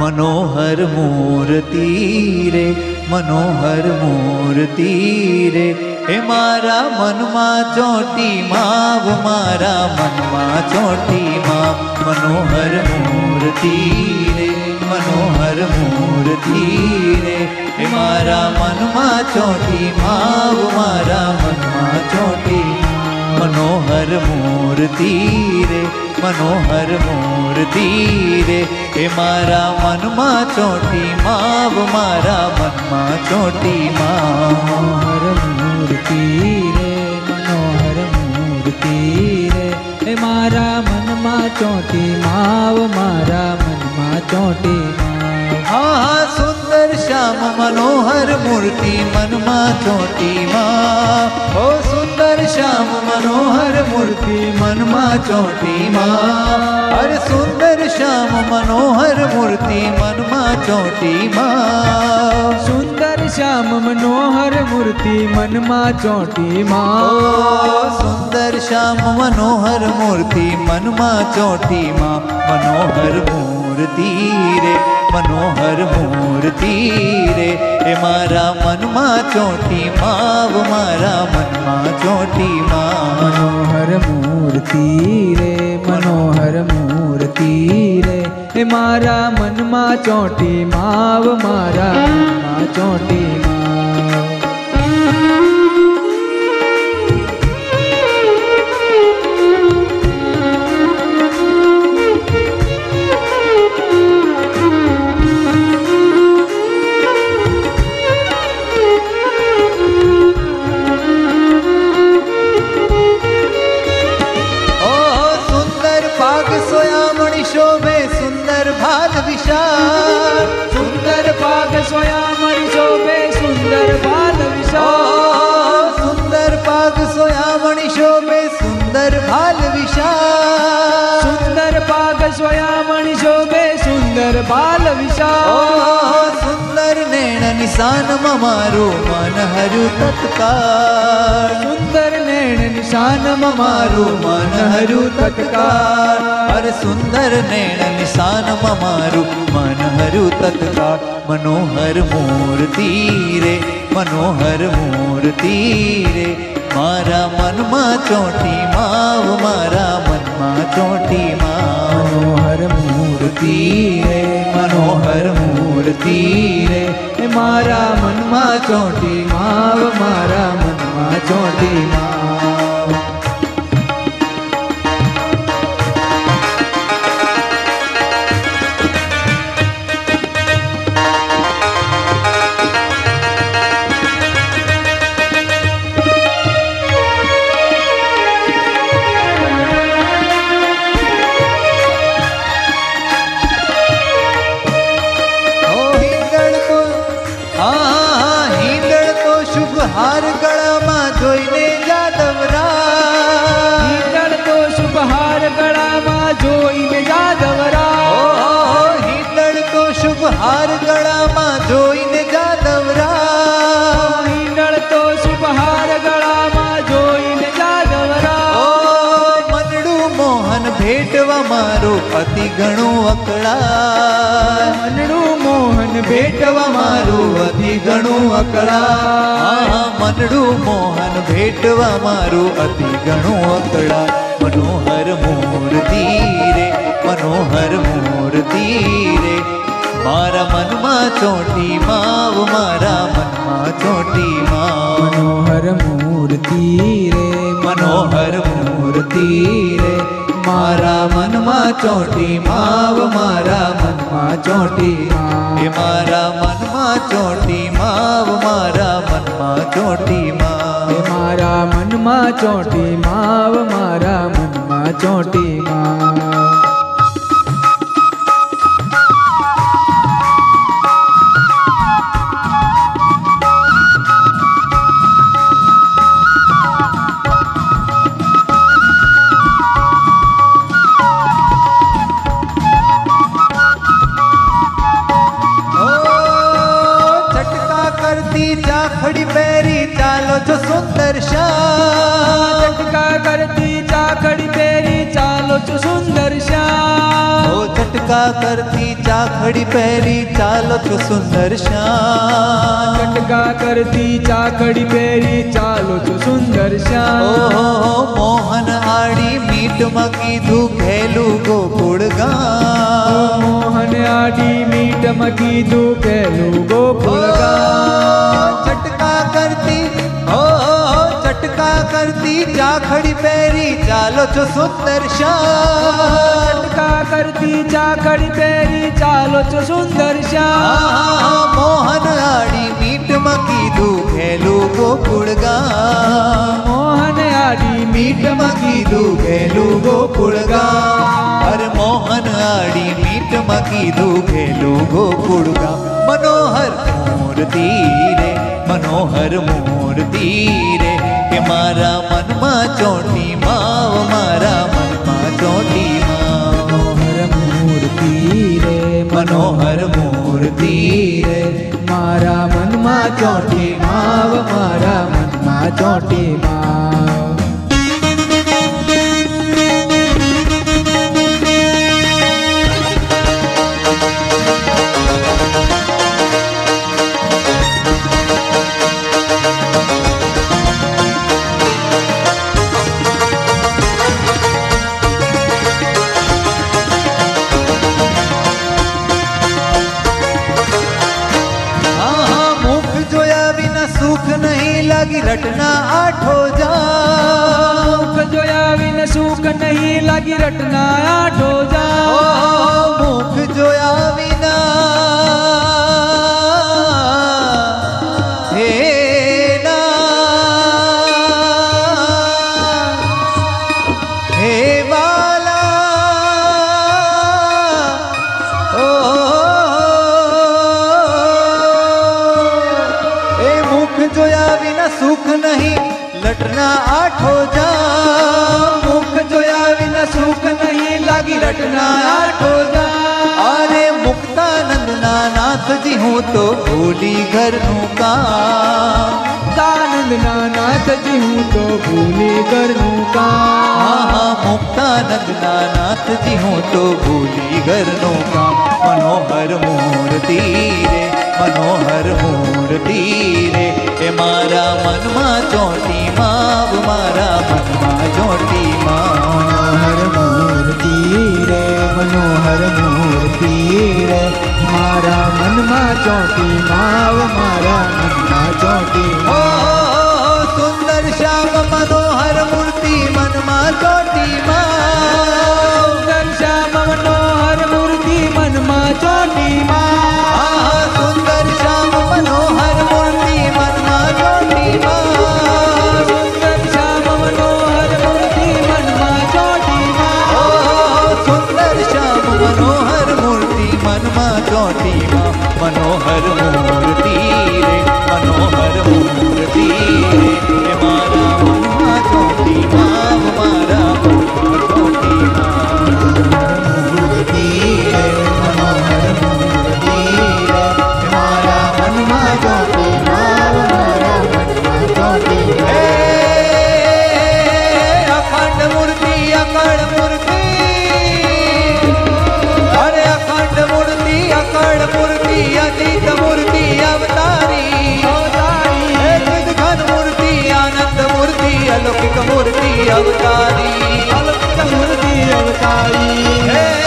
मनोहर मूर्ति रे मनोहर मूर्ति रे હે મારા મનમાં ચોટી માવ મારા મનમાં ચોટી માં મનોહર મૂર્તિ રે મનોહર મૂર્તિ રે હે મારા મનમાં ચોટી માવ મારા મનમાં ચોટી મનોહર મૂર્તિ રે મનોહર મૂર્તિ રે હે મારા મનમાં ચોટી માવ મારા મનમાં ચોટી મનોહર મૂર્તિ રે મનોહર મૂર્તિ રે હે મારા મનમાં ચોટી માવ મારા મનમાં ચોટી માવ હા હા સુંદર શ્યામ મનોહર મૂર્તિ મનમાં ચોટી માં श्याम मनोहर मूर्ति मनमा चौटी माँ। हर सुंदर श्याम मनोहर मूर्ति मनमा चौटी माँ। सुंदर श्याम मनोहर मूर्ति मनमा चौटी माँ। सुंदर श्याम मनोहर मूर्ति मनमा चौटी माँ। मनोहर मूर्ति માં મનોહર મૂર્તિ રે મનોહર મૂર્તિ રે એ મારા મનમાં ચોટી માવ મારા મનમાં ચોટી માં મનોહર મૂર્તિ રે મનોહર મૂર્તિ રે હે મારા મનમાં ચોટી માવ મારા મનમાં ચોટી સોયામણી શોભે સુંદર બાલ ઓ વિશાળ સુંદર પાગ સોયામણી શોભે સુંદર ભાલ વિશાળ સુંદર પાગ સોયામણી શોભે સુંદર બાલ ઓ વિશાળ સુંદર નેણ નિશાનમાં મારું મન હર્યું તત્કાળ સુંદર નેણ નિશાનમાં મારું મારું મન હર્યું તત્કાળ અરે સુંદર નેણ નિશાનમાં મારું મન હર્યું તત્કાળ મનોહર મૂર્તિ રે મનોહર મૂર્તિ રે મારા મનમાં ચોટી માવ મારા મનમાં ચોટી માવ મનોહર મૂર્તિ રે मनोहर मूर्ति रे। मारा मनमा चौटी माव मारा मन मा चौटी मा હાર ગળામાં જોઈને જાદવરા હિંગળ તો શુભહાર ગળામાં જોઈને જાદવરા ઓ હિંગળ તો શુભ હાર ગળામાં જોઈને જાદવરા હિંગળ તો શુભહાર ગળામાં જોઈને જાદવરા ઓ મનડું મોહન ભેટવા મારું અતિ ઘણું અકળા મનડું મોહન ભેટવા મારું અતિ ઘણું અકળા હા મનડું મોહન ભેટવા મારું અતિ ઘણું અકળા મનોહર મૂર્તિ રે મનોહર મૂર્તિ રે મારા મનમાં ચોટી માવ મારા મનમાં ચોટી માવ મનોહર મૂર્તિ રે મનોહર મૂર્તિ રે મારા મનમાં ચોટી માવ મારા મનમાં ચોટી એ મારા મનમાં ચોટી માવ મારા મનમાં ચોટી હે માવ મારા મનમાં ચોટી માવ મારા મનમાં ચોટી झटका करती चाकड़ी पेरी चालो चु सुंदर श्याम ओ झटका करती चाखड़ी पेरी चालो चु सुंदर श्याम झटका करती चाखड़ी पेरी चालो चु सुंदर श्याम ओ मोहन आड़ी मीट मकी धू घेलू गो। गुड़गा मोहन आड़ी मीट मकी धू घेलू गो पेरी चालो तो सुंदर शान। का करती चाकड़ पेरी चालो तो सुंदर शान। हाँ, हाँ, हाँ, मोहन आड़ी मीट मकी दू खेलो गो पुड़गा मोहन आड़ी मीट मकी दू खेलो गो पुड़गा अरे मोहन आड़ी मीट मकी दू खेलो गो पुड़गा मनोहर मोर रे मनोहर मूर्ति रे મારા મનમાં ચોટી માવ મારા મનમાં ચોટી માવ મનોહર મૂર્તિ રે મનોહર મૂર્તિ રે મારા મનમાં ચોટી માવ મારા મનમાં ચોટી માવ લાગી રટના આઠો જા મુખ જોયા વિન સુખ નહીં લાગી રટના આઠો જા મુખ જોયા दुख जोया बिना सुख नहीं, लटना आठो जा। मुख जोया बिना सुख नहीं, लागी लटना आठो जाम अरे मुक्तानंद नाथ जी हूँ तो भूली घर नू काम नाना मत जी तो भूले कर का। हाँ, हाँ, मुक्तानंद नाथ जी हूँ तो भूली गर्नों का। मनोहर मूर्ति रे मनोहर मूर्ति रे। ए मारा मनमा चोटी माँ मारा मन मा चोटी माँ मनोहर मूर्ति रे मनोहर मूर्ति रे। मारा मनमा चोटी माँ naughty અવતારી અવતારી.